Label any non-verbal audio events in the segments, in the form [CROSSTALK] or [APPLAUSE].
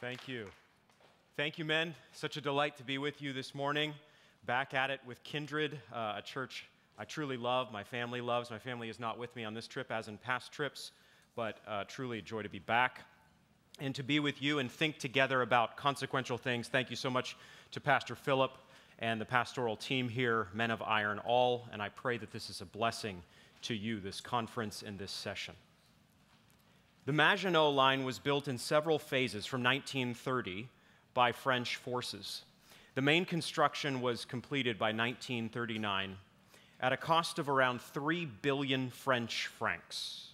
Thank you. Thank you, men. Such a delight to be with you this morning. Back at it with Kindred, uh, a church I truly love, my family loves. My family is not with me on this trip as in past trips, but uh, truly a joy to be back and to be with you and think together about consequential things. Thank you so much to Pastor Philip and the pastoral team here, Men of Iron All, and I pray that this is a blessing to you, this conference and this session. The Maginot Line was built in several phases from 1930 by French forces. The main construction was completed by 1939 at a cost of around 3 billion French francs.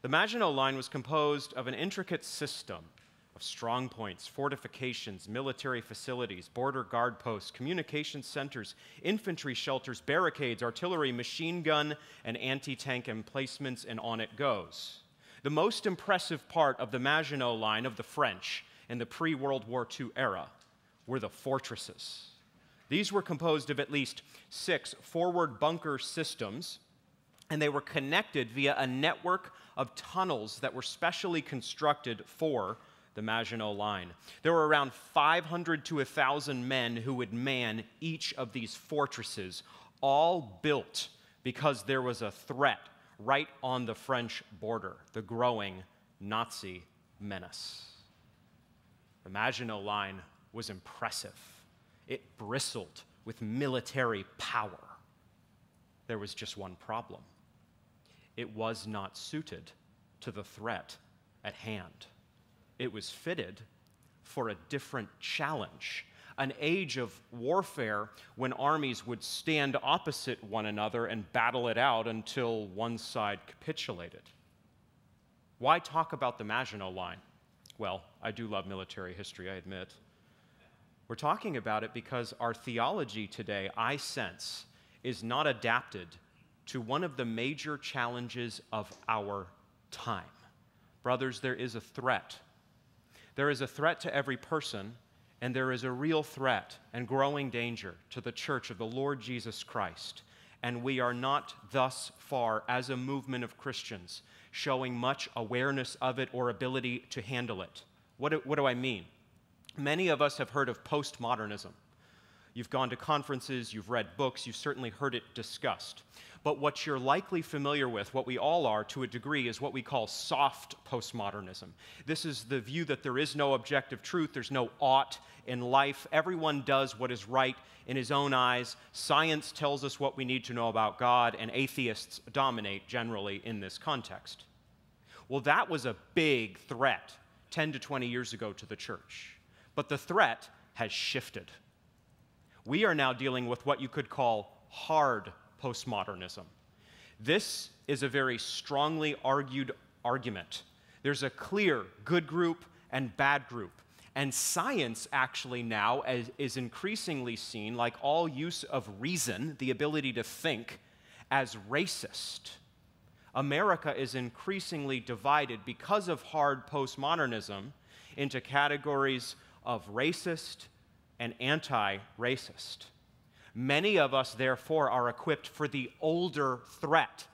The Maginot Line was composed of an intricate system of strong points, fortifications, military facilities, border guard posts, communication centers, infantry shelters, barricades, artillery, machine gun, and anti tank emplacements, and on it goes. The most impressive part of the Maginot Line of the French in the pre World War II era were the fortresses. These were composed of at least six forward bunker systems, and they were connected via a network of tunnels that were specially constructed for the Maginot Line. There were around 500 to 1,000 men who would man each of these fortresses, all built because there was a threat right on the French border, the growing Nazi menace. The Maginot Line was impressive it bristled with military power. There was just one problem it was not suited to the threat at hand. It was fitted for a different challenge, an age of warfare when armies would stand opposite one another and battle it out until one side capitulated. Why talk about the Maginot Line? Well, I do love military history, I admit. We're talking about it because our theology today, I sense, is not adapted to one of the major challenges of our time. Brothers, there is a threat. There is a threat to every person, and there is a real threat and growing danger to the church of the Lord Jesus Christ. And we are not thus far, as a movement of Christians, showing much awareness of it or ability to handle it. What do, what do I mean? Many of us have heard of postmodernism. You've gone to conferences, you've read books, you've certainly heard it discussed. But what you're likely familiar with, what we all are to a degree, is what we call soft postmodernism. This is the view that there is no objective truth, there's no ought in life. Everyone does what is right in his own eyes. Science tells us what we need to know about God, and atheists dominate generally in this context. Well, that was a big threat 10 to 20 years ago to the church. But the threat has shifted. We are now dealing with what you could call hard postmodernism. This is a very strongly argued argument. There's a clear good group and bad group. And science actually now is increasingly seen, like all use of reason, the ability to think, as racist. America is increasingly divided because of hard postmodernism into categories of racist and anti racist. Many of us, therefore, are equipped for the older threat,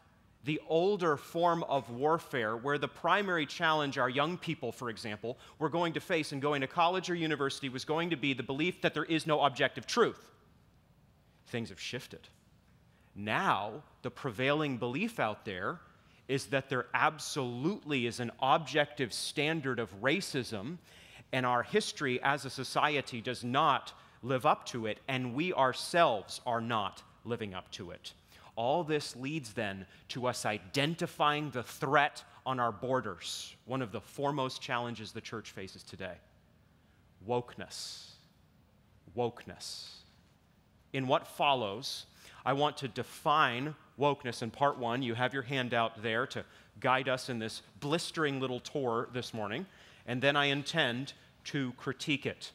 the older form of warfare, where the primary challenge our young people, for example, were going to face in going to college or university was going to be the belief that there is no objective truth. Things have shifted. Now, the prevailing belief out there is that there absolutely is an objective standard of racism and our history as a society does not live up to it, and we ourselves are not living up to it. All this leads then to us identifying the threat on our borders, one of the foremost challenges the church faces today wokeness. Wokeness. In what follows, I want to define wokeness in part one. You have your handout there to guide us in this blistering little tour this morning. And then I intend to critique it.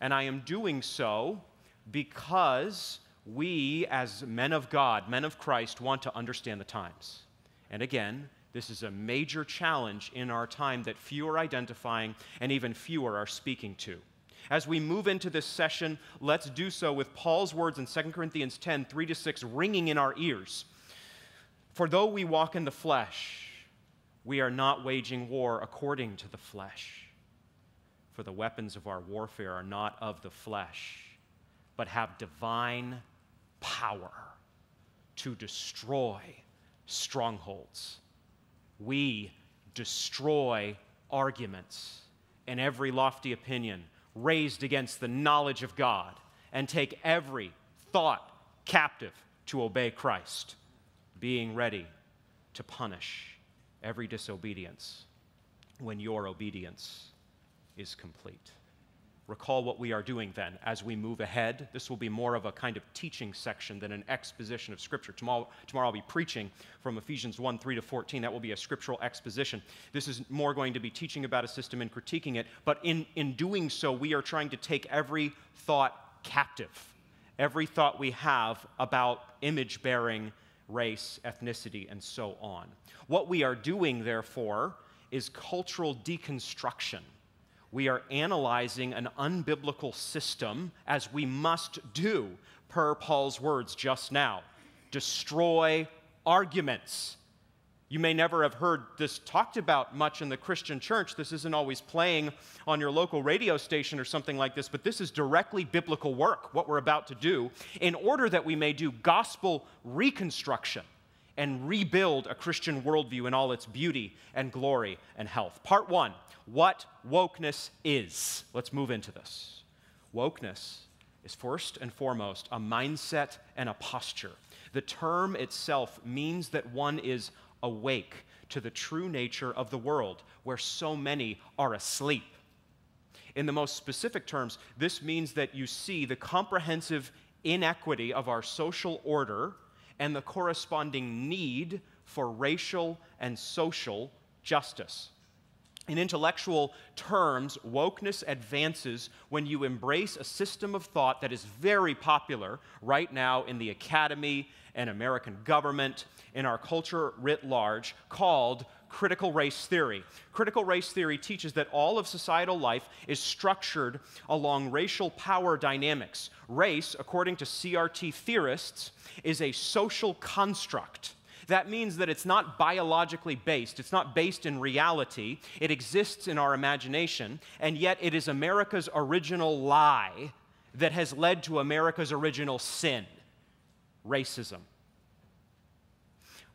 And I am doing so because we, as men of God, men of Christ, want to understand the times. And again, this is a major challenge in our time that few are identifying and even fewer are speaking to. As we move into this session, let's do so with Paul's words in 2 Corinthians 10 3 to 6 ringing in our ears. For though we walk in the flesh, we are not waging war according to the flesh. For the weapons of our warfare are not of the flesh, but have divine power to destroy strongholds. We destroy arguments and every lofty opinion raised against the knowledge of God and take every thought captive to obey Christ, being ready to punish every disobedience when your obedience is complete. Recall what we are doing then as we move ahead. This will be more of a kind of teaching section than an exposition of Scripture. Tomorrow, tomorrow I'll be preaching from Ephesians 1 3 to 14. That will be a scriptural exposition. This is more going to be teaching about a system and critiquing it. But in, in doing so, we are trying to take every thought captive, every thought we have about image bearing, race, ethnicity, and so on. What we are doing, therefore, is cultural deconstruction. We are analyzing an unbiblical system as we must do, per Paul's words just now. Destroy arguments. You may never have heard this talked about much in the Christian church. This isn't always playing on your local radio station or something like this, but this is directly biblical work, what we're about to do, in order that we may do gospel reconstruction and rebuild a Christian worldview in all its beauty and glory and health. Part one what wokeness is. Let's move into this. Wokeness is first and foremost a mindset and a posture. The term itself means that one is awake to the true nature of the world where so many are asleep. In the most specific terms, this means that you see the comprehensive inequity of our social order and the corresponding need for racial and social justice. In intellectual terms, wokeness advances when you embrace a system of thought that is very popular right now in the academy and American government, in our culture writ large, called critical race theory. Critical race theory teaches that all of societal life is structured along racial power dynamics. Race, according to CRT theorists, is a social construct. That means that it's not biologically based, it's not based in reality, it exists in our imagination, and yet it is America's original lie that has led to America's original sin racism.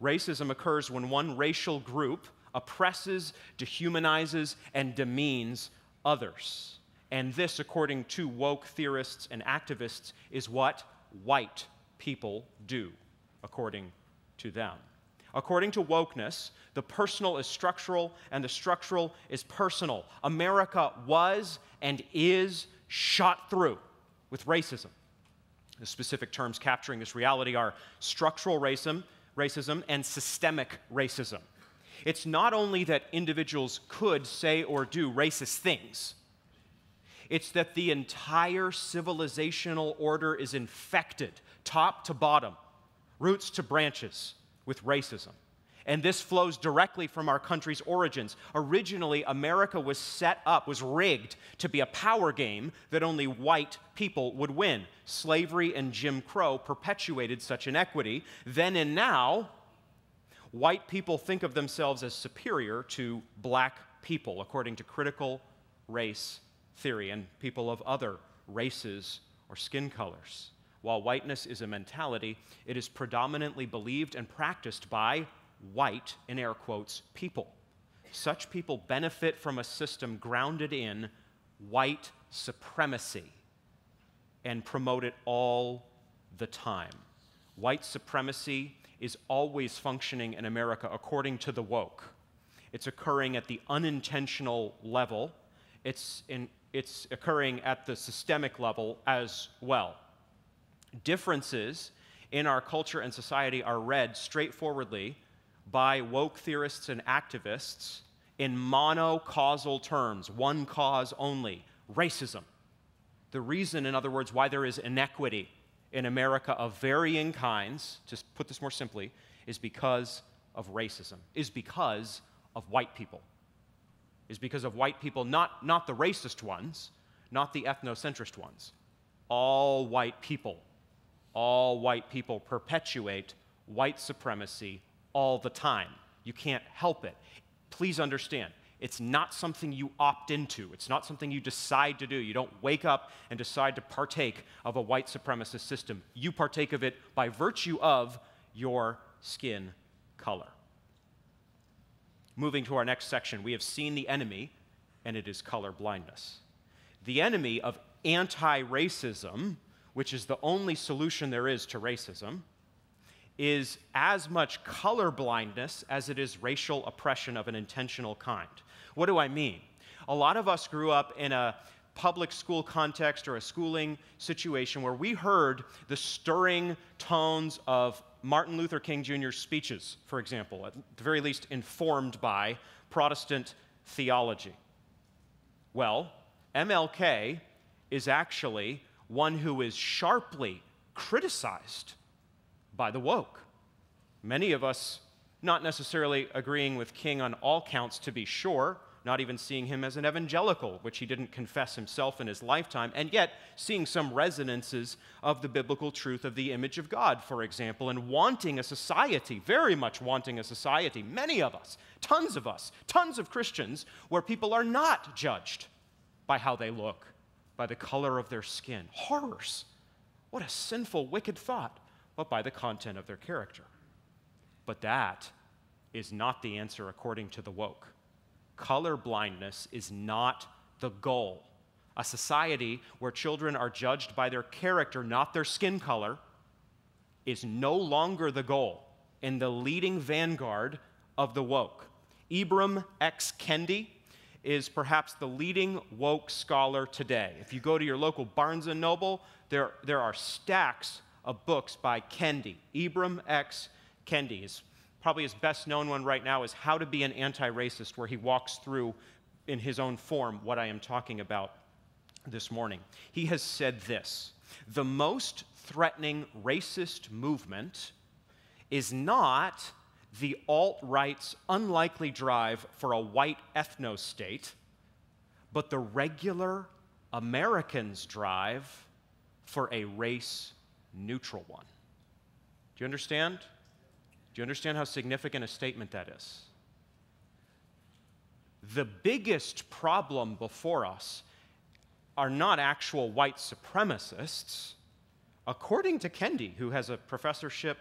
Racism occurs when one racial group oppresses, dehumanizes, and demeans others. And this, according to woke theorists and activists, is what white people do, according to them. According to wokeness, the personal is structural and the structural is personal. America was and is shot through with racism. The specific terms capturing this reality are structural racism, racism and systemic racism. It's not only that individuals could say or do racist things, it's that the entire civilizational order is infected, top to bottom, roots to branches, with racism. And this flows directly from our country's origins. Originally, America was set up, was rigged to be a power game that only white people would win. Slavery and Jim Crow perpetuated such inequity. Then and now, white people think of themselves as superior to black people, according to critical race theory, and people of other races or skin colors. While whiteness is a mentality, it is predominantly believed and practiced by white, in air quotes, people. Such people benefit from a system grounded in white supremacy and promote it all the time. White supremacy is always functioning in America according to the woke. It's occurring at the unintentional level, it's, in, it's occurring at the systemic level as well differences in our culture and society are read straightforwardly by woke theorists and activists in monocausal terms, one cause only racism. The reason, in other words, why there is inequity in America of varying kinds, to put this more simply, is because of racism, is because of white people. Is because of white people, not, not the racist ones, not the ethnocentrist ones. All white people all white people perpetuate white supremacy all the time. You can't help it. Please understand, It's not something you opt into. It's not something you decide to do. You don't wake up and decide to partake of a white supremacist system. You partake of it by virtue of your skin color. Moving to our next section, we have seen the enemy, and it is color blindness. The enemy of anti racism, which is the only solution there is to racism, is as much color blindness as it is racial oppression of an intentional kind. What do I mean? A lot of us grew up in a public school context or a schooling situation where we heard the stirring tones of Martin Luther King Jr.'s speeches, for example, at the very least informed by Protestant theology. Well, MLK is actually one who is sharply criticized by the woke. Many of us not necessarily agreeing with King on all counts, to be sure, not even seeing him as an evangelical, which he didn't confess himself in his lifetime, and yet seeing some resonances of the biblical truth of the image of God, for example, and wanting a society, very much wanting a society, many of us, tons of us, tons of Christians, where people are not judged by how they look, by the color of their skin. Horrors. What a sinful, wicked thought, but by the content of their character. But that is not the answer according to the woke color blindness is not the goal. A society where children are judged by their character, not their skin color, is no longer the goal in the leading vanguard of the woke. Ibram X. Kendi is perhaps the leading woke scholar today. If you go to your local Barnes & Noble, there, there are stacks of books by Kendi. Ibram X. Kendi probably his best known one right now is How to Be an Anti Racist, where he walks through in his own form what I am talking about this morning. He has said this The most threatening racist movement is not the alt right's unlikely drive for a white ethno state, but the regular American's drive for a race neutral one. Do you understand? Do you understand how significant a statement that is? The biggest problem before us are not actual white supremacists. According to Kendi, who has a professorship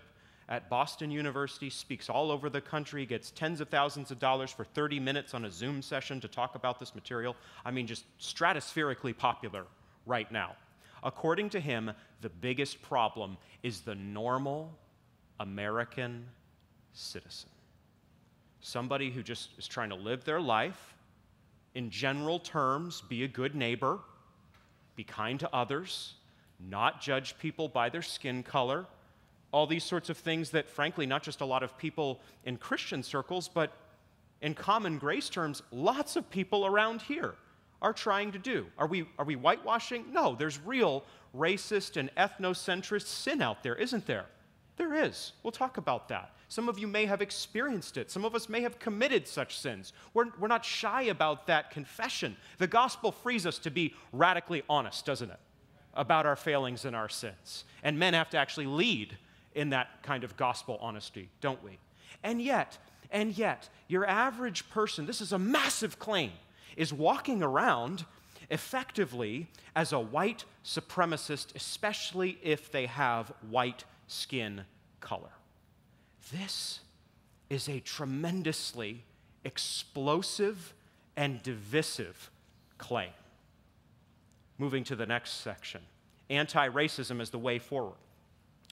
at Boston University, speaks all over the country, gets tens of thousands of dollars for 30 minutes on a Zoom session to talk about this material. I mean, just stratospherically popular right now. According to him, the biggest problem is the normal American citizen. Somebody who just is trying to live their life, in general terms, be a good neighbor, be kind to others, not judge people by their skin color, all these sorts of things that, frankly, not just a lot of people in Christian circles, but in common grace terms, lots of people around here are trying to do. Are we, are we whitewashing? No, there's real racist and ethnocentrist sin out there, isn't there? There is. We'll talk about that. Some of you may have experienced it. Some of us may have committed such sins. We're, we're not shy about that confession. The gospel frees us to be radically honest, doesn't it? About our failings and our sins. And men have to actually lead in that kind of gospel honesty, don't we? And yet, and yet, your average person, this is a massive claim, is walking around effectively as a white supremacist, especially if they have white skin color. This is a tremendously explosive and divisive claim. Moving to the next section anti racism is the way forward.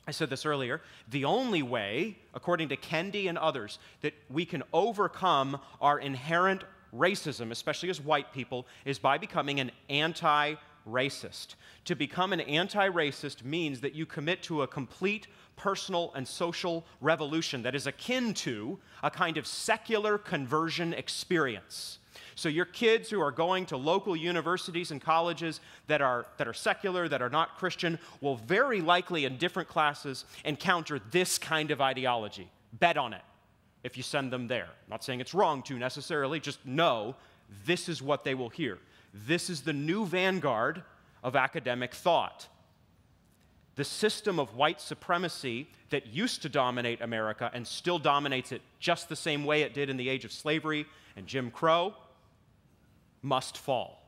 I said this earlier. The only way, according to Kendi and others, that we can overcome our inherent racism, especially as white people, is by becoming an anti racist. To become an anti racist means that you commit to a complete personal and social revolution that is akin to a kind of secular conversion experience. So, your kids who are going to local universities and colleges that are, that are secular, that are not Christian, will very likely in different classes encounter this kind of ideology. Bet on it if you send them there. Not saying it's wrong to necessarily, just know this is what they will hear. This is the new vanguard of academic thought. The system of white supremacy that used to dominate America and still dominates it just the same way it did in the age of slavery and Jim Crow must fall.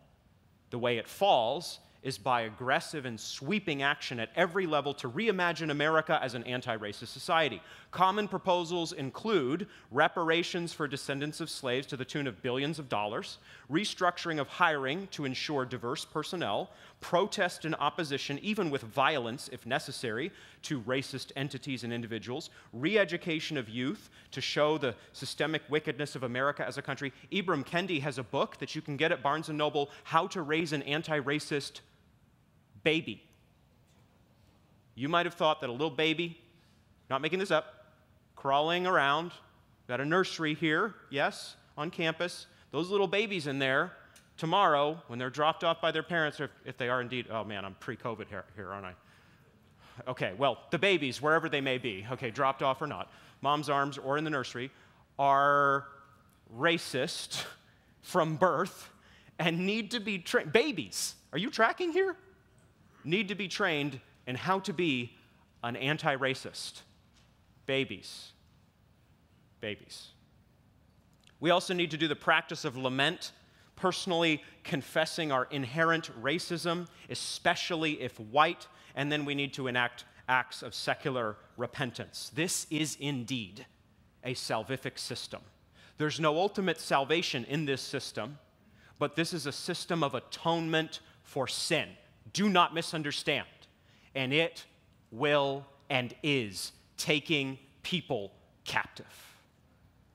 The way it falls is by aggressive and sweeping action at every level to reimagine America as an anti racist society. Common proposals include reparations for descendants of slaves to the tune of billions of dollars, restructuring of hiring to ensure diverse personnel, protest and opposition, even with violence if necessary, to racist entities and individuals, re education of youth to show the systemic wickedness of America as a country. Ibram Kendi has a book that you can get at Barnes & Noble, How to Raise an Anti-Racist baby. You might have thought that a little baby, not making this up, crawling around, got a nursery here, yes, on campus. Those little babies in there, tomorrow, when they're dropped off by their parents, or if they are indeed, oh man, I'm pre COVID here, here, aren't I? Okay, well, the babies, wherever they may be, okay, dropped off or not, mom's arms or in the nursery, are racist [LAUGHS] from birth and need to be trained. Babies, are you tracking here? Need to be trained in how to be an anti racist. Babies. Babies. We also need to do the practice of lament, personally confessing our inherent racism, especially if white, and then we need to enact acts of secular repentance. This is indeed a salvific system. There's no ultimate salvation in this system, but this is a system of atonement for sin. Do not misunderstand. And it will and is taking people captive.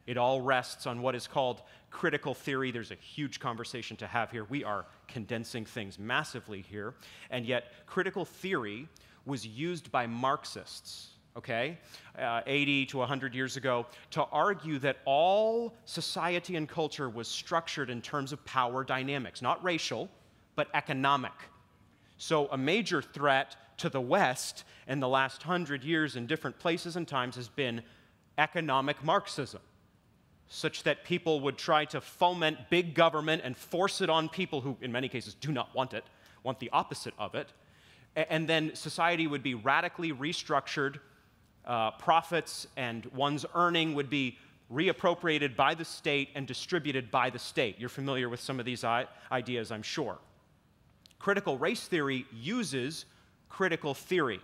It all rests on what is called critical theory. There's a huge conversation to have here. We are condensing things massively here. And yet, critical theory was used by Marxists, okay, uh, 80 to 100 years ago, to argue that all society and culture was structured in terms of power dynamics, not racial, but economic. So, a major threat to the West in the last hundred years in different places and times has been economic Marxism, such that people would try to foment big government and force it on people who, in many cases, do not want it, want the opposite of it. And then society would be radically restructured. Uh, profits and one's earning would be reappropriated by the state and distributed by the state. You're familiar with some of these ideas, I'm sure. Critical race theory uses critical theory.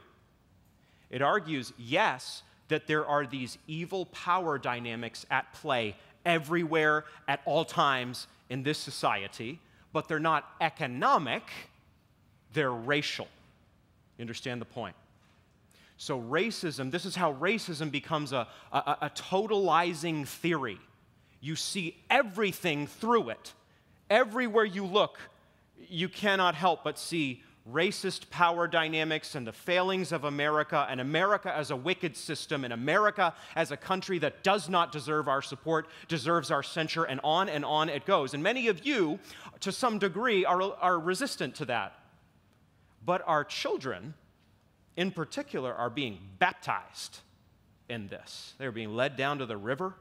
It argues, yes, that there are these evil power dynamics at play everywhere at all times in this society, but they're not economic, they're racial. You understand the point? So, racism, this is how racism becomes a, a, a, totalizing theory. You see everything through it. Everywhere you look, you cannot help but see racist power dynamics and the failings of America, and America as a wicked system, and America as a country that does not deserve our support, deserves our censure, and on and on it goes. And many of you, to some degree, are, are resistant to that. But our children, in particular, are being baptized in this. They're being led down to the river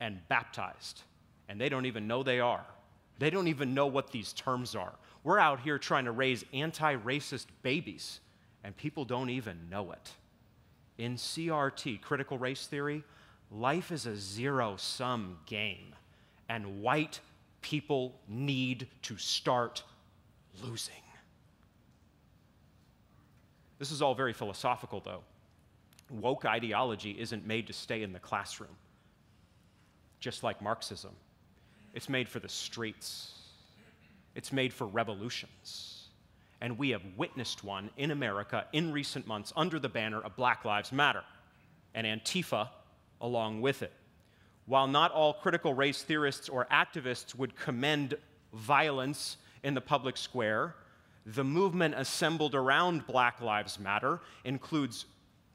and baptized, and they don't even know they are. They don't even know what these terms are. We're out here trying to raise anti racist babies, and people don't even know it. In CRT, critical race theory, life is a zero sum game, and white people need to start losing. This is all very philosophical, though. Woke ideology isn't made to stay in the classroom, just like Marxism. It's made for the streets, it's made for revolutions. And we have witnessed one in America in recent months under the banner of Black Lives Matter and Antifa along with it. While not all critical race theorists or activists would commend violence in the public square, the movement assembled around Black Lives Matter includes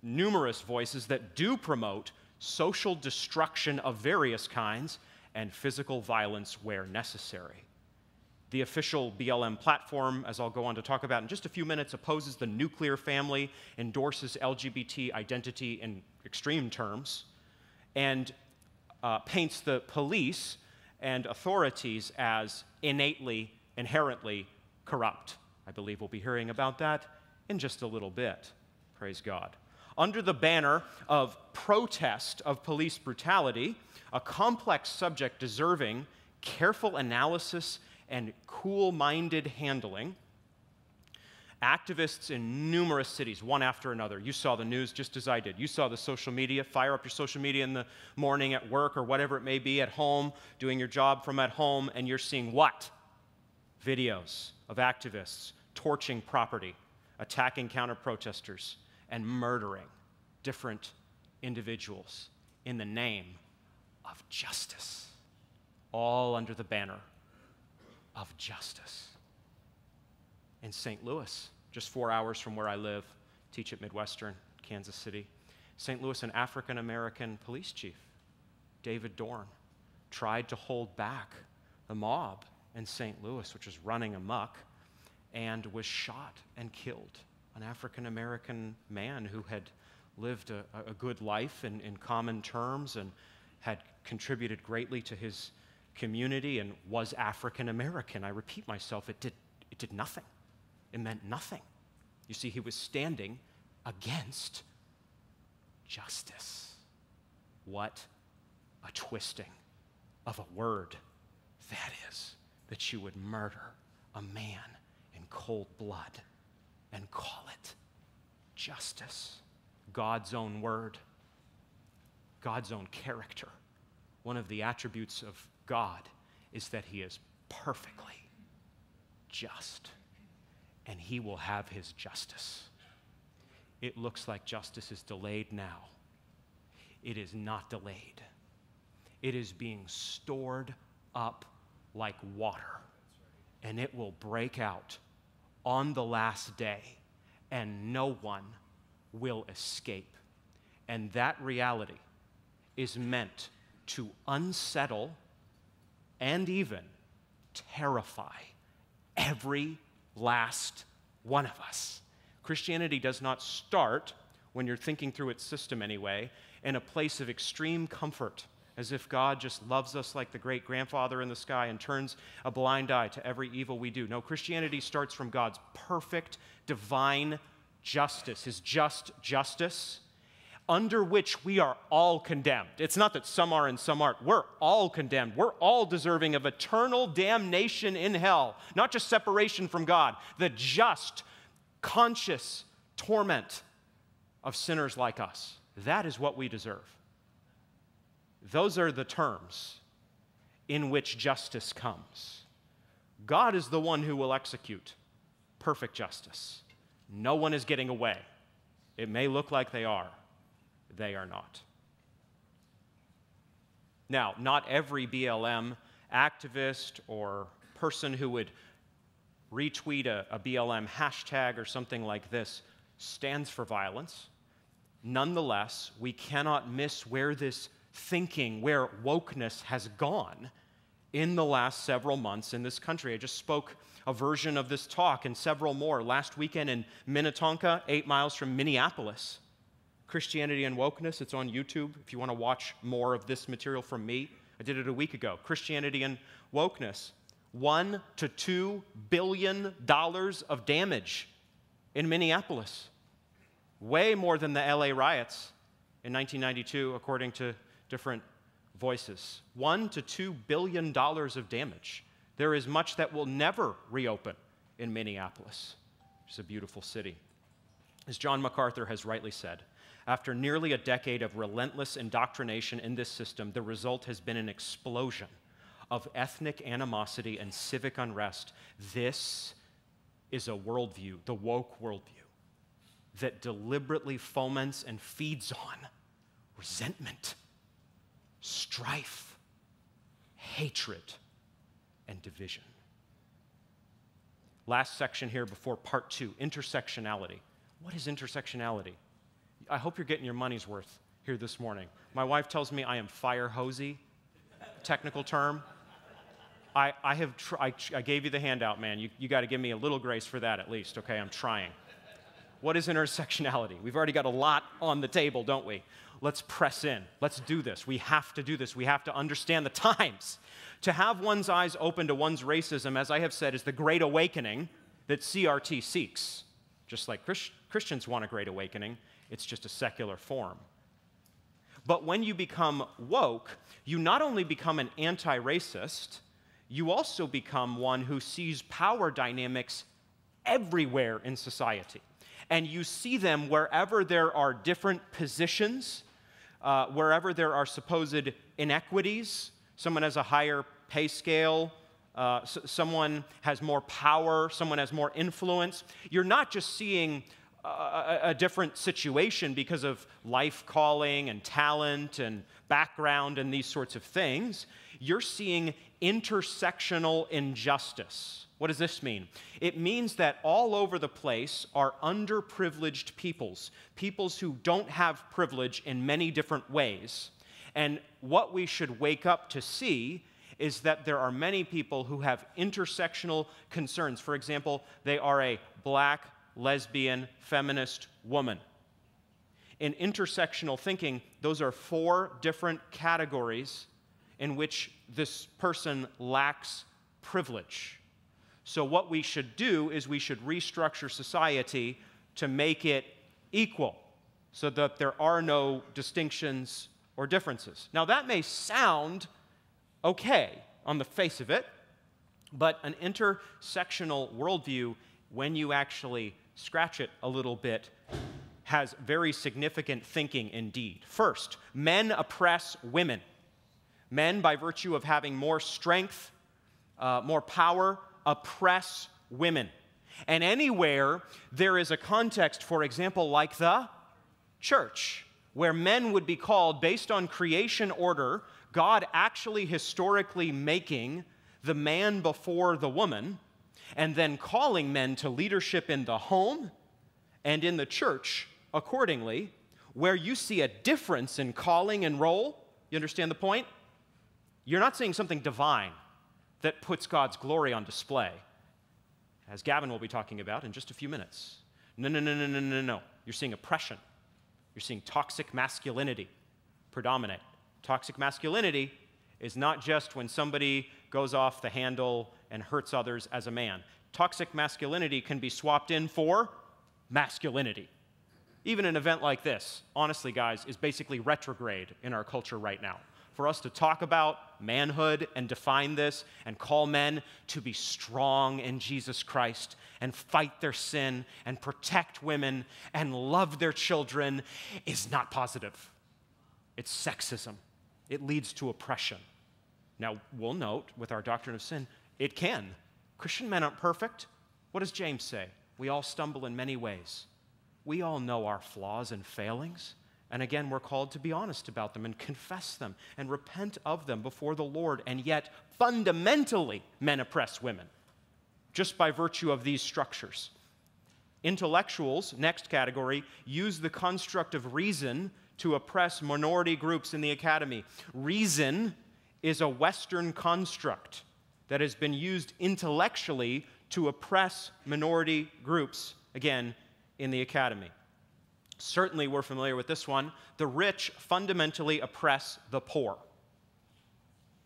numerous voices that do promote social destruction of various kinds and physical violence where necessary. The official BLM platform, as I'll go on to talk about in just a few minutes, opposes the nuclear family, endorses LGBT identity in extreme terms, and uh, paints the police and authorities as innately, inherently corrupt. I believe we'll be hearing about that in just a little bit. Praise God. Under the banner of protest of police brutality, a complex subject deserving careful analysis and cool minded handling activists in numerous cities, one after another. You saw the news just as I did. You saw the social media. Fire up your social media in the morning at work or whatever it may be, at home, doing your job from at home, and you're seeing what? Videos of activists torching property, attacking counter protesters, and murdering different individuals in the name of justice, all under the banner of justice in St. Louis, just four hours from where I live, teach at Midwestern, Kansas City. St. Louis, an African American police chief, David Dorn, tried to hold back the mob in St. Louis, which was running amok, and was shot and killed. An African American man who had lived a, a good life in, in common terms and had contributed greatly to his community and was African American. I repeat myself, it did, it did nothing it meant nothing. You see, he was standing against justice. What a twisting of a word that is, that you would murder a man in cold blood and call it justice. God's own word, God's own character. One of the attributes of God is that he is perfectly just and he will have his justice. It looks like justice is delayed now. It is not delayed, it is being stored up like water, and it will break out on the last day, and no one will escape. And that reality is meant to unsettle and even terrify every last one of us. Christianity does not start, when you're thinking through its system anyway, in a place of extreme comfort, as if God just loves us like the great grandfather in the sky and turns a blind eye to every evil we do. No, Christianity starts from God's perfect, divine justice, his just justice under which we are all condemned. It's not that some are and some aren't. We're all condemned. We're all deserving of eternal damnation in hell, not just separation from God, the just, conscious torment of sinners like us. That is what we deserve. Those are the terms in which justice comes. God is the one who will execute perfect justice. No one is getting away. It may look like they are they are not. Now, not every BLM activist or person who would retweet a, a, BLM hashtag or something like this stands for violence. Nonetheless, we cannot miss where this thinking, where wokeness has gone in the last several months in this country. I just spoke a version of this talk and several more last weekend in Minnetonka, eight miles from Minneapolis. Christianity and Wokeness. It's on YouTube if you want to watch more of this material from me. I did it a week ago. Christianity and Wokeness. One to two billion dollars of damage in Minneapolis. Way more than the LA riots in 1992, according to different voices. One to two billion dollars of damage. There is much that will never reopen in Minneapolis. It's a beautiful city. As John MacArthur has rightly said, after nearly a decade of relentless indoctrination in this system, the result has been an explosion of ethnic animosity and civic unrest. This is a worldview, the woke worldview, that deliberately foments and feeds on resentment, strife, hatred, and division. Last section here before part two intersectionality. What is intersectionality? I hope you're getting your money's worth here this morning. My wife tells me I am fire hosey, technical term. I, I have tr- I, I gave you the handout, man. You, you got to give me a little grace for that at least, okay? I'm trying. What is intersectionality? We've already got a lot on the table, don't we? Let's press in. Let's do this. We have to do this. We have to understand the times. To have one's eyes open to one's racism, as I have said, is the great awakening that CRT seeks. Just like Christ- Christians want a great awakening, it's just a secular form. But when you become woke, you not only become an anti racist, you also become one who sees power dynamics everywhere in society. And you see them wherever there are different positions, uh, wherever there are supposed inequities. Someone has a higher pay scale, uh, someone has more power, someone has more influence. You're not just seeing a, a, different situation because of life calling and talent and background and these sorts of things. You're seeing intersectional injustice. What does this mean? It means that all over the place are underprivileged peoples, peoples who don't have privilege in many different ways. And what we should wake up to see is that there are many people who have intersectional concerns. For example, they are a black, lesbian, feminist woman. In intersectional thinking, those are four different categories in which this person lacks privilege. So, what we should do is we should restructure society to make it equal so that there are no distinctions or differences. Now, that may sound okay on the face of it, but an intersectional worldview, when you actually scratch it a little bit, has very significant thinking indeed. First, men oppress women. Men, by virtue of having more strength, uh, more power, oppress women. And anywhere there is a context, for example, like the church, where men would be called based on creation order God actually historically making the man before the woman and then calling men to leadership in the home and in the church accordingly, where you see a difference in calling and role. You understand the point? You're not seeing something divine that puts God's glory on display, as Gavin will be talking about in just a few minutes. No, no, no, no, no, no, no. You're seeing oppression. You're seeing toxic masculinity predominate. Toxic masculinity is not just when somebody goes off the handle and hurts others as a man. Toxic masculinity can be swapped in for masculinity. Even an event like this, honestly, guys, is basically retrograde in our culture right now. For us to talk about manhood and define this and call men to be strong in Jesus Christ and fight their sin and protect women and love their children is not positive. It's sexism it leads to oppression. Now, we'll note with our doctrine of sin, it can. Christian men aren't perfect. What does James say? We all stumble in many ways. We all know our flaws and failings. And again, we're called to be honest about them and confess them and repent of them before the Lord. And yet, fundamentally, men oppress women just by virtue of these structures. Intellectuals, next category, use the construct of reason to oppress minority groups in the academy. Reason is a Western construct that has been used intellectually to oppress minority groups, again, in the academy. Certainly, we're familiar with this one. The rich fundamentally oppress the poor.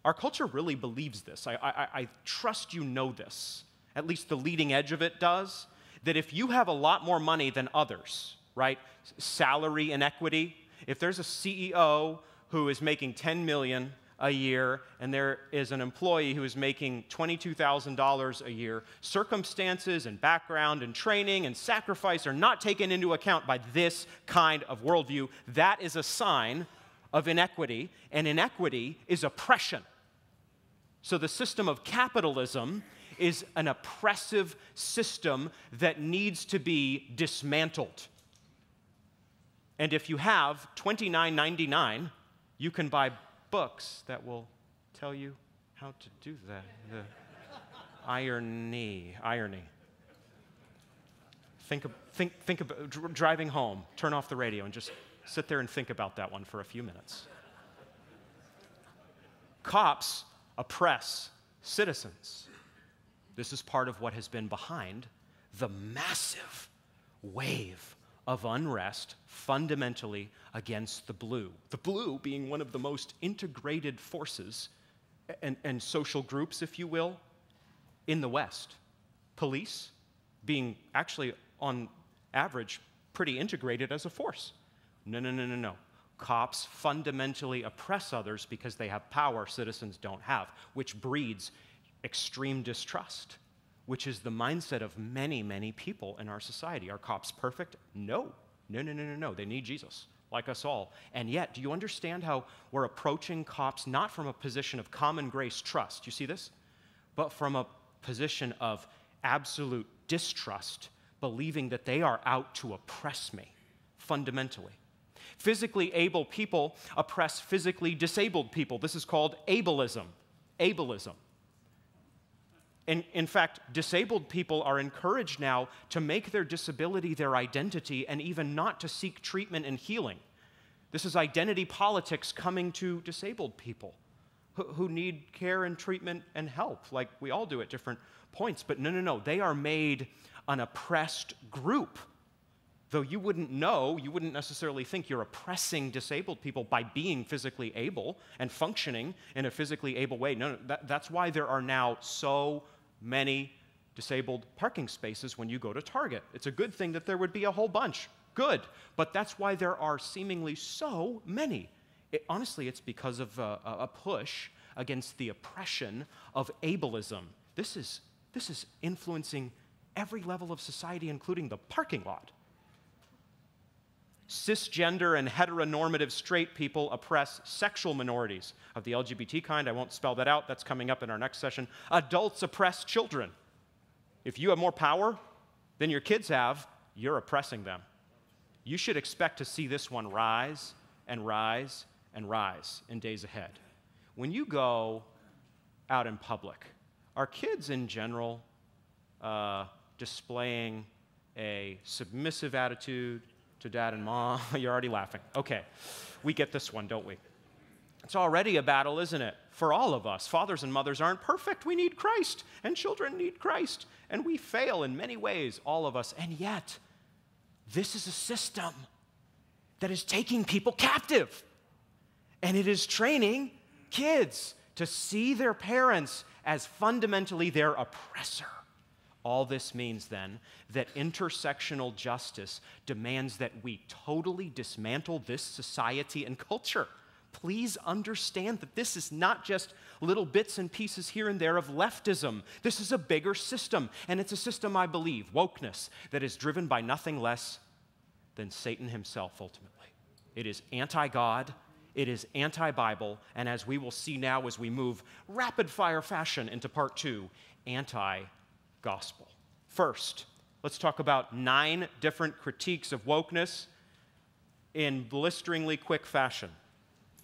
Our culture really believes this. I, I, I, trust you know this. At least the leading edge of it does. That if you have a lot more money than others, right? Salary inequity, if there's a CEO who is making 10 million a year and there is an employee who is making $22,000 a year, circumstances and background and training and sacrifice are not taken into account by this kind of worldview. That is a sign of inequity, and inequity is oppression. So the system of capitalism is an oppressive system that needs to be dismantled. And if you have $29.99, you can buy books that will tell you how to do that. The irony, irony. Think, think, think about driving home, turn off the radio, and just sit there and think about that one for a few minutes. Cops oppress citizens. This is part of what has been behind the massive wave of unrest fundamentally against the blue. The blue being one of the most integrated forces and, and social groups, if you will, in the West. Police being actually, on average, pretty integrated as a force. No, no, no, no, no. Cops fundamentally oppress others because they have power citizens don't have, which breeds extreme distrust, which is the mindset of many, many people in our society. Are cops perfect? No. No, no, no, no, no. They need Jesus, like us all. And yet, do you understand how we're approaching cops not from a position of common grace trust? You see this? But from a position of absolute distrust, believing that they are out to oppress me fundamentally. Physically able people oppress physically disabled people. This is called ableism. Ableism. In, in fact, disabled people are encouraged now to make their disability their identity and even not to seek treatment and healing. This is identity politics coming to disabled people who, who need care and treatment and help, like we all do at different points. But no, no, no. They are made an oppressed group. Though you wouldn't know, you wouldn't necessarily think you're oppressing disabled people by being physically able and functioning in a physically able way. No, no that, that's why there are now so many disabled parking spaces when you go to Target. It's a good thing that there would be a whole bunch. Good. But that's why there are seemingly so many. It, honestly, it's because of uh, a, a push against the oppression of ableism. This is, this is influencing every level of society, including the parking lot. Cisgender and heteronormative straight people oppress sexual minorities of the LGBT kind. I won't spell that out, that's coming up in our next session. Adults oppress children. If you have more power than your kids have, you're oppressing them. You should expect to see this one rise and rise and rise in days ahead. When you go out in public, are kids in general uh, displaying a submissive attitude to dad and mom? [LAUGHS] You're already laughing. Okay, we get this one, don't we? It's already a battle, isn't it? For all of us. Fathers and mothers aren't perfect. We need Christ, and children need Christ. And we fail in many ways, all of us. And yet, this is a system that is taking people captive. And it is training kids to see their parents as fundamentally their oppressor. All this means then that intersectional justice demands that we totally dismantle this society and culture. Please understand that this is not just little bits and pieces here and there of leftism. This is a bigger system, and it's a system, I believe, wokeness, that is driven by nothing less than Satan himself ultimately. It is anti God, it is anti Bible, and as we will see now as we move rapid fire fashion into part two, anti gospel. First, let's talk about nine different critiques of wokeness in blisteringly quick fashion.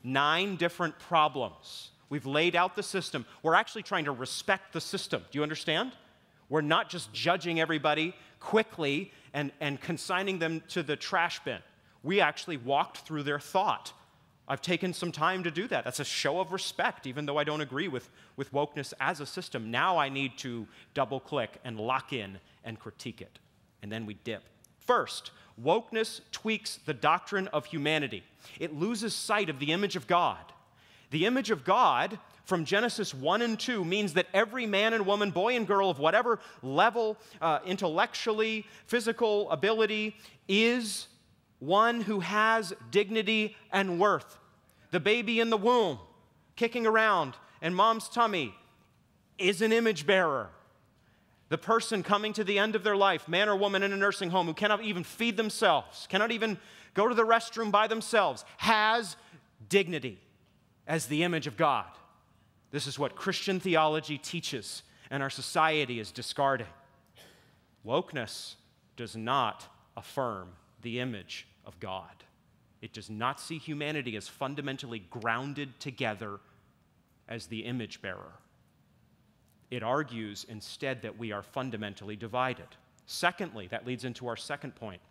Nine different problems. We've laid out the system. We're actually trying to respect the system. Do you understand? We're not just judging everybody quickly and, and consigning them to the trash bin. We actually walked through their thought. I've taken some time to do that. That's a show of respect, even though I don't agree with, with wokeness as a system. Now I need to double click and lock in and critique it. And then we dip. First, wokeness tweaks the doctrine of humanity, it loses sight of the image of God. The image of God from Genesis 1 and 2 means that every man and woman, boy and girl of whatever level, uh, intellectually, physical ability, is one who has dignity and worth. The baby in the womb, kicking around in mom's tummy, is an image bearer. The person coming to the end of their life, man or woman in a nursing home who cannot even feed themselves, cannot even go to the restroom by themselves, has dignity as the image of God. This is what Christian theology teaches, and our society is discarding. Wokeness does not affirm the image of God. It does not see humanity as fundamentally grounded together as the image bearer. It argues instead that we are fundamentally divided. Secondly, that leads into our second point.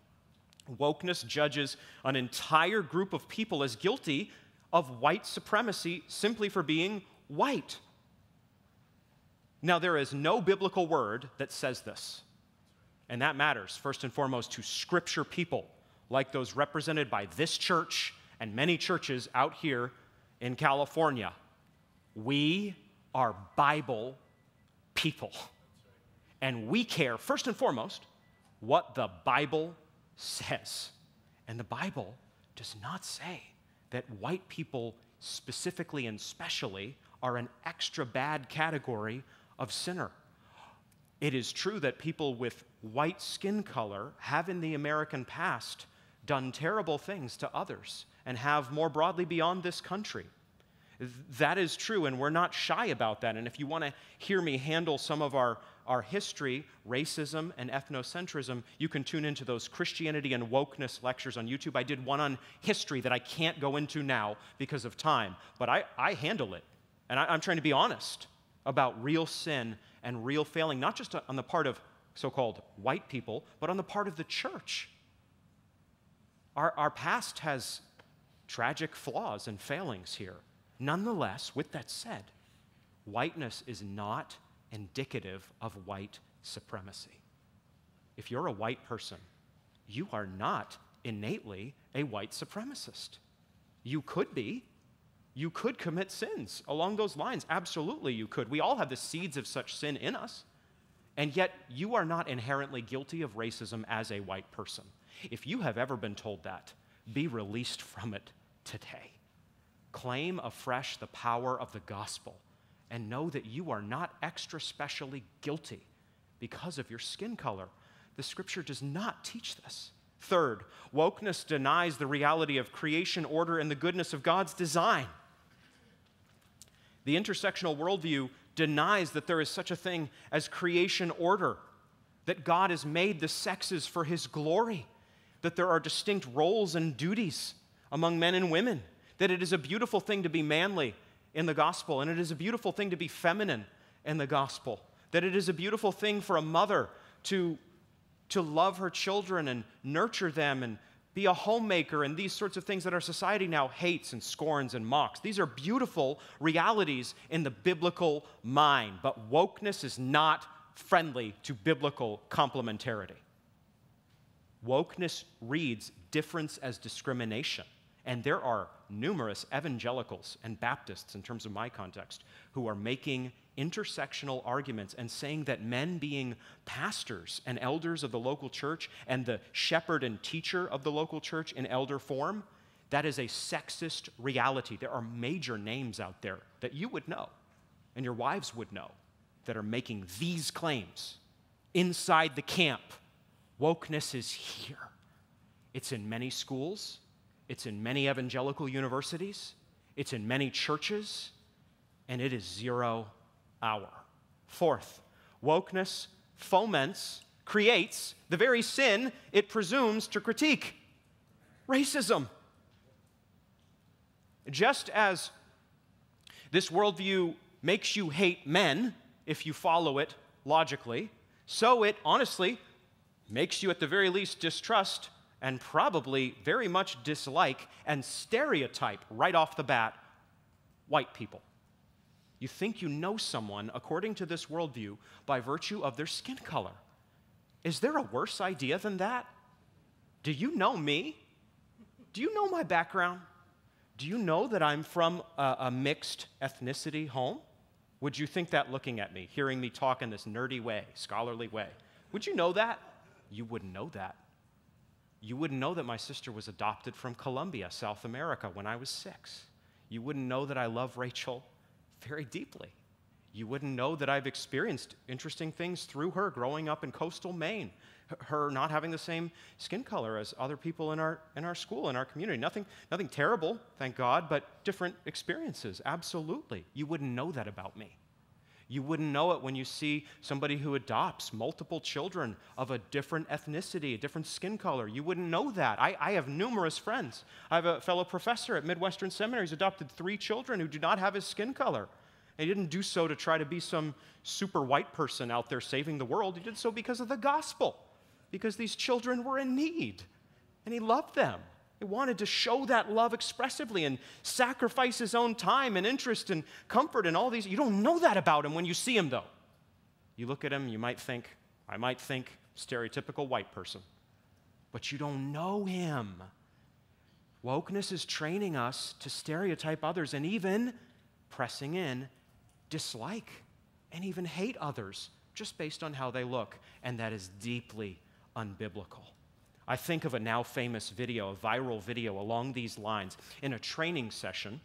Wokeness judges an entire group of people as guilty of white supremacy simply for being white. Now, there is no biblical word that says this. And that matters, first and foremost, to scripture people like those represented by this church and many churches out here in California. We are Bible people. And we care, first and foremost, what the Bible says. And the Bible does not say that white people, specifically and specially, are an extra bad category of sinner. It is true that people with white skin color have in the American past done terrible things to others and have more broadly beyond this country. That is true, and we're not shy about that. And if you want to hear me handle some of our, our history, racism, and ethnocentrism, you can tune into those Christianity and wokeness lectures on YouTube. I did one on history that I can't go into now because of time, but I, I handle it. And I, I'm trying to be honest about real sin and real failing, not just on the part of so called white people, but on the part of the church. Our, our past has tragic flaws and failings here. Nonetheless, with that said, whiteness is not indicative of white supremacy. If you're a white person, you are not innately a white supremacist. You could be. You could commit sins along those lines. Absolutely, you could. We all have the seeds of such sin in us. And yet, you are not inherently guilty of racism as a white person. If you have ever been told that, be released from it today. Claim afresh the power of the gospel and know that you are not extra specially guilty because of your skin color. The scripture does not teach this. Third, wokeness denies the reality of creation order and the goodness of God's design. The intersectional worldview denies that there is such a thing as creation order, that God has made the sexes for his glory, that there are distinct roles and duties among men and women, that it is a beautiful thing to be manly in the gospel, and it is a beautiful thing to be feminine in the gospel, that it is a beautiful thing for a mother to, to love her children and nurture them and be a homemaker and these sorts of things that our society now hates and scorns and mocks. These are beautiful realities in the biblical mind, but wokeness is not friendly to biblical complementarity. Wokeness reads difference as discrimination. And there are numerous evangelicals and Baptists, in terms of my context, who are making intersectional arguments and saying that men being pastors and elders of the local church and the shepherd and teacher of the local church in elder form, that is a sexist reality. There are major names out there that you would know and your wives would know that are making these claims inside the camp. Wokeness is here. It's in many schools, it's in many evangelical universities, it's in many churches, and it is zero hour. Fourth, wokeness foments, creates the very sin it presumes to critique racism. Just as this worldview makes you hate men if you follow it logically, so it honestly makes you at the very least distrust and probably very much dislike and stereotype right off the bat white people. You think you know someone according to this worldview by virtue of their skin color. Is there a worse idea than that? Do you know me? Do you know my background? Do you know that I'm from a, a, mixed ethnicity home? Would you think that looking at me, hearing me talk in this nerdy way, scholarly way? Would you know that? You wouldn't know that you wouldn't know that my sister was adopted from Colombia, South America, when I was six. You wouldn't know that I love Rachel very deeply. You wouldn't know that I've experienced interesting things through her growing up in coastal Maine, her not having the same skin color as other people in our, in our school, in our community. Nothing, nothing terrible, thank God, but different experiences, absolutely. You wouldn't know that about me. You wouldn't know it when you see somebody who adopts multiple children of a different ethnicity, a different skin color. You wouldn't know that. I, I have numerous friends. I have a fellow professor at Midwestern Seminary who's adopted three children who do not have his skin color. And he didn't do so to try to be some super white person out there saving the world. He did so because of the gospel, because these children were in need, and he loved them. He wanted to show that love expressively and sacrifice his own time and interest and comfort and all these. You don't know that about him when you see him, though. You look at him, you might think, I might think, stereotypical white person. But you don't know him. Wokeness is training us to stereotype others and even pressing in, dislike, and even hate others just based on how they look. And that is deeply unbiblical. I think of a now famous video, a viral video along these lines. In a training session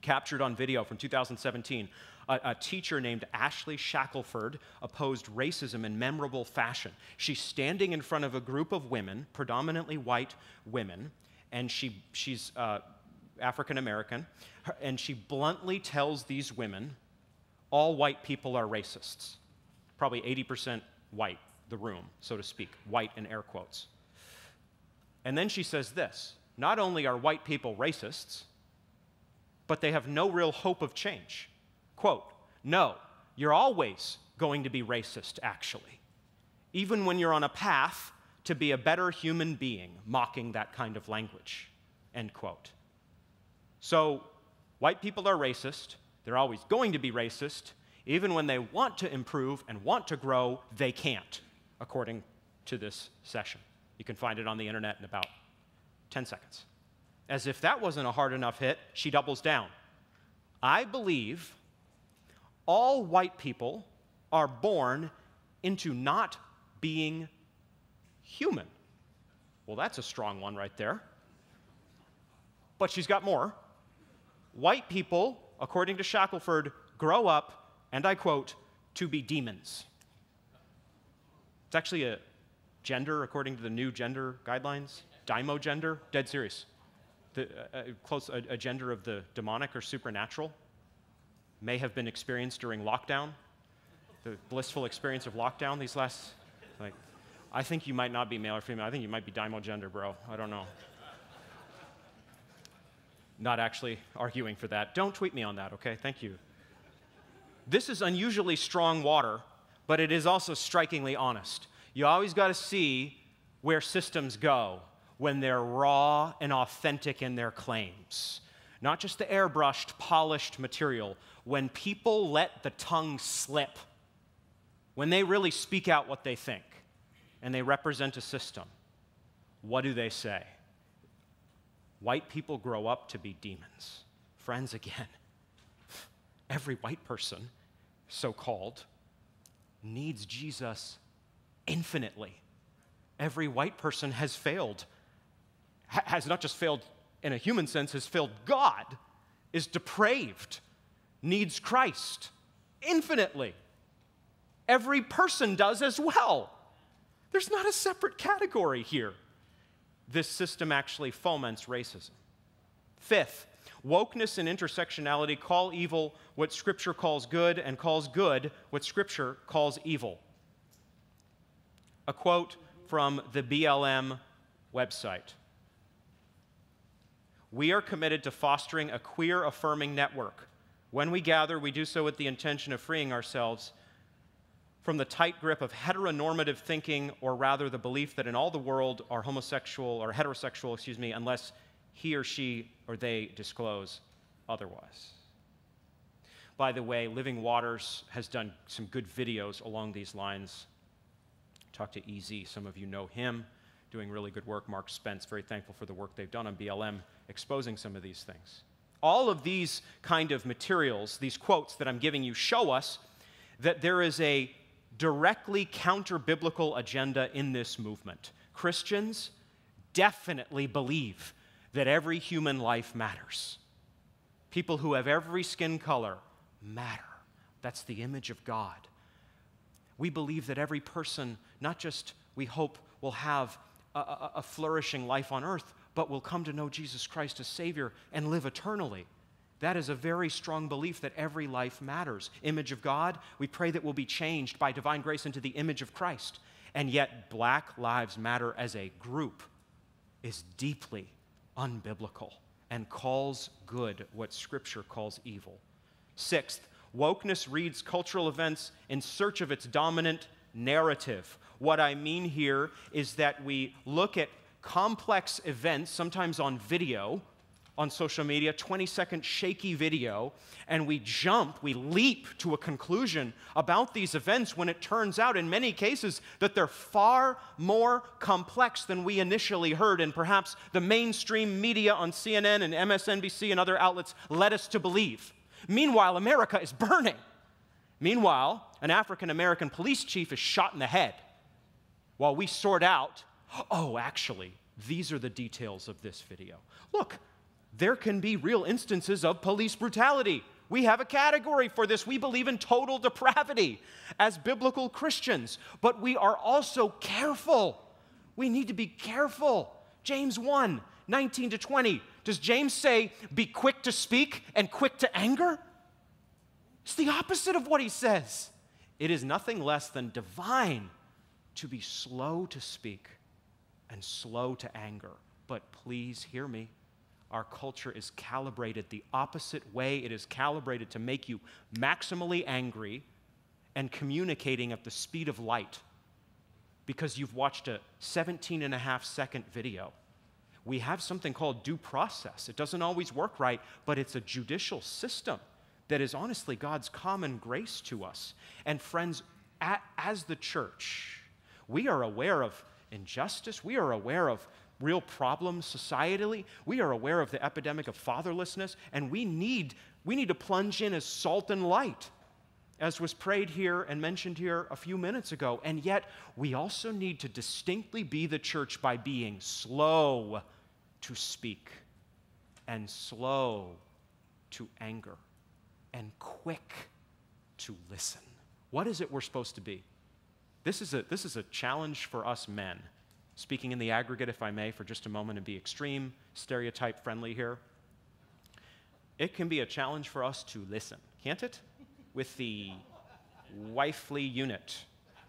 captured on video from 2017, A, a, teacher named Ashley Shackelford opposed racism in memorable fashion. She's standing in front of a group of women, predominantly white women, and she, she's uh, African American, and she bluntly tells these women all white people are racists. Probably 80% white, the room, so to speak, white in air quotes. And then she says this not only are white people racists, but they have no real hope of change. Quote, no, you're always going to be racist, actually, even when you're on a path to be a better human being, mocking that kind of language, end quote. So, white people are racist, they're always going to be racist. Even when they want to improve and want to grow, they can't, according to this session. You can find it on the internet in about 10 seconds. As if that wasn't a hard enough hit, she doubles down. I believe all white people are born into not being human. Well, that's a strong one right there. But she's got more. White people according to Shackelford, grow up, and I quote, to be demons. It's actually a gender, according to the new gender guidelines, Dimo gender, dead serious. The, uh, uh, close, a, a gender of the demonic or supernatural may have been experienced during lockdown, the blissful experience of lockdown these last, like, I think you might not be male or female. I think you might be dimo gender, bro. I don't know not actually arguing for that. Don't tweet me on that, okay? Thank you. This is unusually strong water, but it is also strikingly honest. You always got to see where systems go when they're raw and authentic in their claims. Not just the airbrushed, polished material. When people let the tongue slip, when they really speak out what they think and they represent a system, what do they say? White people grow up to be demons. Friends, again, [LAUGHS] every white person, so called, needs Jesus infinitely. Every white person has failed, has not just failed in a human sense, has failed God, is depraved, needs Christ infinitely. Every person does as well. There's not a separate category here this system actually foments racism. Fifth, wokeness and intersectionality call evil what Scripture calls good and calls good what Scripture calls evil. A quote from the BLM website We are committed to fostering a queer affirming network. When we gather, we do so with the intention of freeing ourselves from the tight grip of heteronormative thinking, or rather the belief that in all the world are homosexual or heterosexual, excuse me, unless he or she or they disclose otherwise. By the way, Living Waters has done some good videos along these lines. Talk to EZ, some of you know him, doing really good work. Mark Spence, very thankful for the work they've done on BLM, exposing some of these things. All of these kind of materials, these quotes that I'm giving you, show us that there is a directly counter biblical agenda in this movement. Christians definitely believe that every human life matters. People who have every skin color matter. That's the image of God. We believe that every person, not just we hope, will have a, a, a flourishing life on earth, but will come to know Jesus Christ as Savior and live eternally. That is a very strong belief that every life matters. Image of God, we pray that we'll be changed by divine grace into the image of Christ. And yet, Black Lives Matter as a group is deeply unbiblical and calls good what Scripture calls evil. Sixth, wokeness reads cultural events in search of its dominant narrative. What I mean here is that we look at complex events, sometimes on video, on social media, 20 second shaky video, and we jump, we leap to a conclusion about these events when it turns out, in many cases, that they're far more complex than we initially heard, and perhaps the mainstream media on CNN and MSNBC and other outlets led us to believe. Meanwhile, America is burning. Meanwhile, an African American police chief is shot in the head while we sort out oh, actually, these are the details of this video. Look, there can be real instances of police brutality. We have a category for this. We believe in total depravity as biblical Christians, but we are also careful. We need to be careful. James 1 19 to 20. Does James say, be quick to speak and quick to anger? It's the opposite of what he says. It is nothing less than divine to be slow to speak and slow to anger. But please hear me. Our culture is calibrated the opposite way. It is calibrated to make you maximally angry and communicating at the speed of light because you've watched a 17 and a half second video. We have something called due process. It doesn't always work right, but it's a judicial system that is honestly God's common grace to us. And friends, as the church, we are aware of injustice, we are aware of real problems societally. We are aware of the epidemic of fatherlessness, and we need, we need to plunge in as salt and light, as was prayed here and mentioned here a few minutes ago. And yet, we also need to distinctly be the church by being slow to speak and slow to anger and quick to listen. What is it we're supposed to be? This is a, this is a challenge for us men speaking in the aggregate, if I may, for just a moment and be extreme, stereotype friendly here, it can be a challenge for us to listen, can't it? With the wifely unit,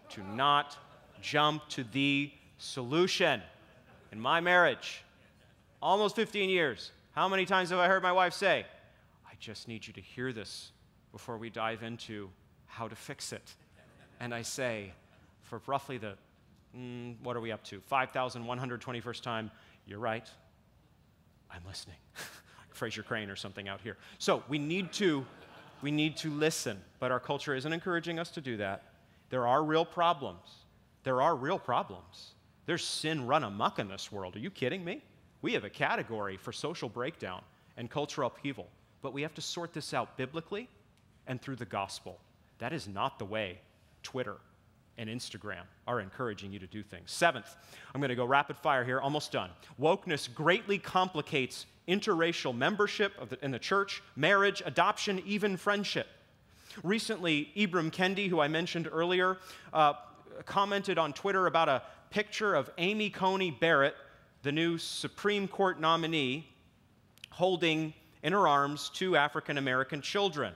to not jump to the solution. In my marriage, almost 15 years, how many times have I heard my wife say, I just need you to hear this before we dive into how to fix it? And I say, for roughly the mm, what are we up to? 5,121st time. You're right. I'm listening. [LAUGHS] Frasier Crane or something out here. So we need to, we need to listen, but our culture isn't encouraging us to do that. There are real problems. There are real problems. There's sin run amok in this world. Are you kidding me? We have a category for social breakdown and cultural upheaval, but we have to sort this out biblically and through the gospel. That is not the way Twitter and Instagram are encouraging you to do things. Seventh, I'm going to go rapid fire here, almost done. Wokeness greatly complicates interracial membership the, in the church, marriage, adoption, even friendship. Recently, Ibram Kendi, who I mentioned earlier, uh, commented on Twitter about a picture of Amy Coney Barrett, the new Supreme Court nominee, holding in her arms two African American children.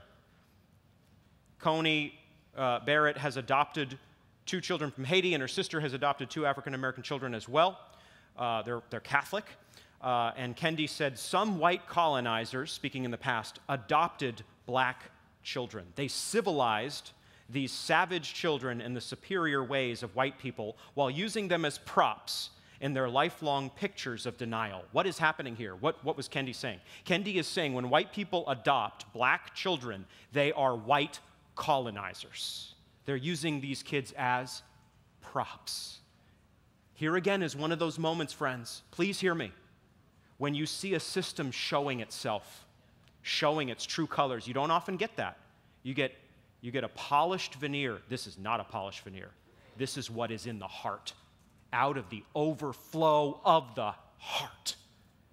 Coney uh, Barrett has adopted two children from Haiti, and her sister has adopted two African American children as well. Uh, they're, they're Catholic. Uh, and Kendi said some white colonizers, speaking in the past, adopted black children. They civilized these savage children in the superior ways of white people while using them as props in their lifelong pictures of denial. What is happening here? What, what was Kendi saying? Kendi is saying when white people adopt black children, they are white colonizers. They're using these kids as props. Here again is one of those moments, friends. Please hear me. When you see a system showing itself, showing its true colors, you don't often get that. You get, you get a polished veneer. This is not a polished veneer. This is what is in the heart. Out of the overflow of the heart,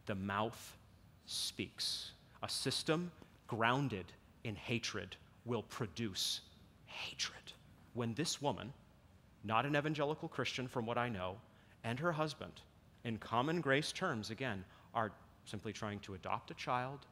the mouth speaks. A system grounded in hatred will produce hatred when this woman, not an evangelical Christian from what I know, and her husband, in common grace terms, again, are simply trying to adopt a child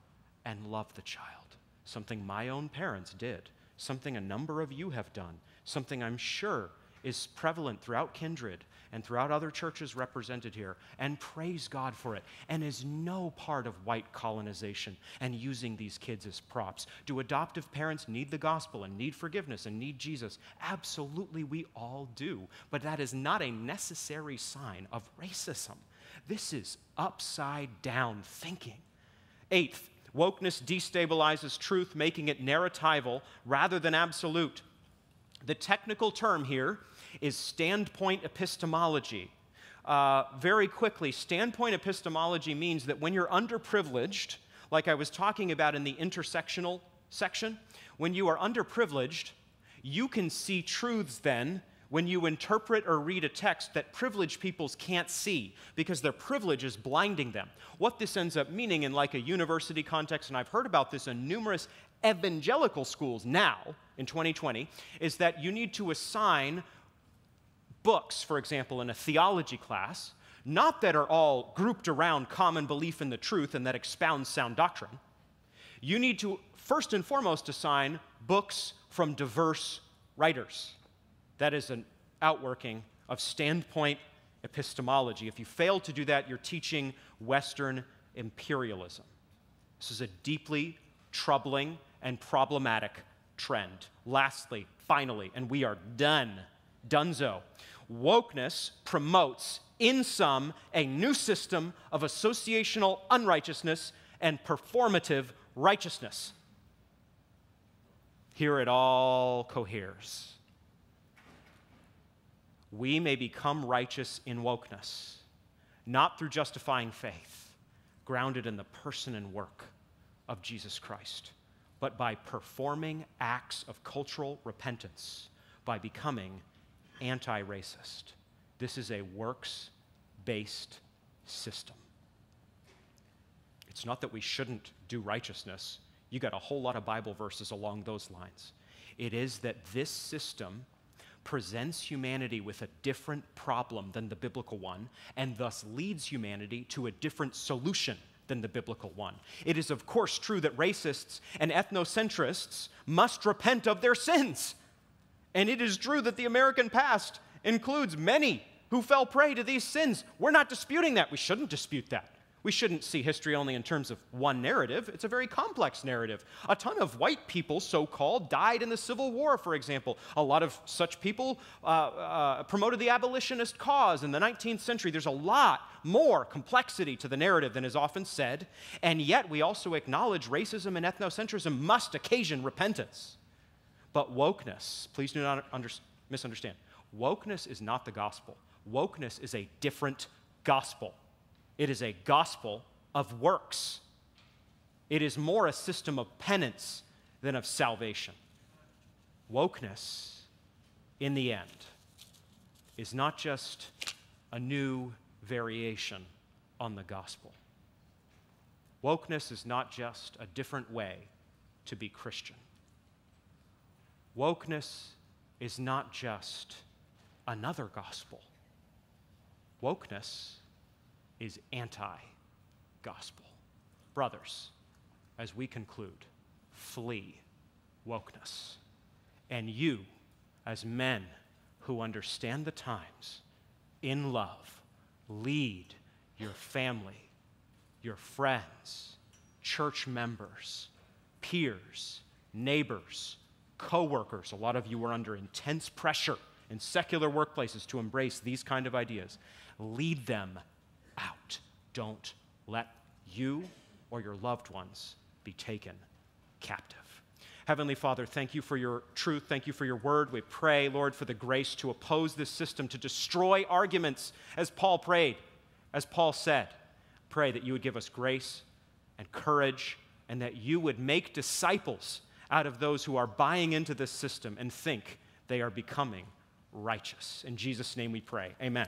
and love the child. Something my own parents did, something a number of you have done, something I'm sure is prevalent throughout Kindred and throughout other churches represented here, and praise God for it, and is no part of white colonization and using these kids as props. Do adoptive parents need the gospel and need forgiveness and need Jesus? Absolutely, we all do. But that is not a necessary sign of racism. This is upside down thinking. Eighth, wokeness destabilizes truth, making it narratival rather than absolute. The technical term here is standpoint epistemology. Uh, very quickly, standpoint epistemology means that when you're underprivileged, like I was talking about in the intersectional section, when you are underprivileged, you can see truths then when you interpret or read a text that privileged peoples can't see because their privilege is blinding them. What this ends up meaning in like a university context, and I've heard about this in numerous evangelical schools now in 2020 is that you need to assign books, for example, in a theology class, not that are all grouped around common belief in the truth and that expound sound doctrine. You need to first and foremost assign books from diverse writers. That is an outworking of standpoint epistemology. If you fail to do that, you're teaching Western imperialism. This is a deeply troubling and problematic trend. Lastly, finally, and we are done, dunzo. Wokeness promotes, in sum, a new system of associational unrighteousness and performative righteousness. Here it all coheres. We may become righteous in wokeness, not through justifying faith, grounded in the person and work of Jesus Christ, but by performing acts of cultural repentance, by becoming anti racist. This is a works based system. It's not that we shouldn't do righteousness. You got a whole lot of Bible verses along those lines. It is that this system presents humanity with a different problem than the biblical one, and thus leads humanity to a different solution than the biblical one. It is, of course, true that racists and ethnocentrists must repent of their sins. And it is true that the American past includes many who fell prey to these sins. We're not disputing that. We shouldn't dispute that. We shouldn't see history only in terms of one narrative. It's a very complex narrative. A ton of white people, so called, died in the Civil War, for example. A lot of such people uh, uh, promoted the abolitionist cause in the 19th century. There's a lot more complexity to the narrative than is often said, and yet we also acknowledge racism and ethnocentrism must occasion repentance. But wokeness, please do not under- misunderstand, wokeness is not the gospel. Wokeness is a different gospel. It is a gospel of works. It is more a system of penance than of salvation. Wokeness, in the end, is not just a new variation on the gospel. Wokeness is not just a different way to be Christian. Wokeness is not just another gospel. Wokeness is anti gospel. Brothers, as we conclude, flee wokeness. And you, as men who understand the times, in love, lead your family, your friends, church members, peers, neighbors, coworkers. A lot of you are under intense pressure in secular workplaces to embrace these kind of ideas. Lead them out. Don't let you or your loved ones be taken captive. Heavenly Father, thank you for your truth. Thank you for your word. We pray, Lord, for the grace to oppose this system, to destroy arguments, as Paul prayed, as Paul said. Pray that you would give us grace and courage, and that you would make disciples out of those who are buying into this system and think they are becoming righteous. In Jesus' name we pray. Amen.